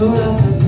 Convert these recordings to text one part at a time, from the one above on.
corazón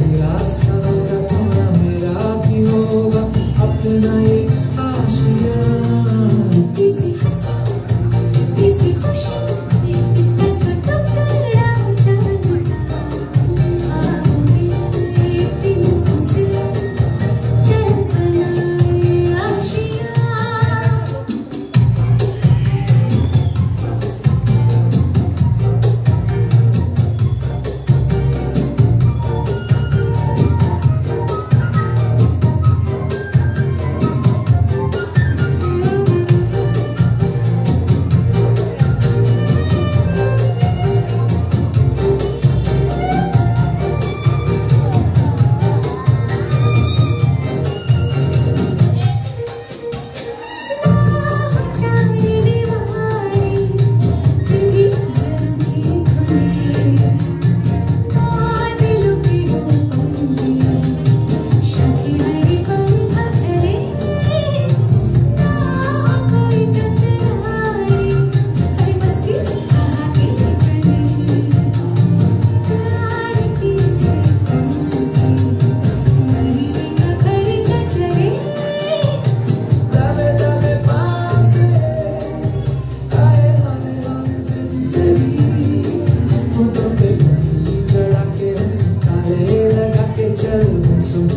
सुन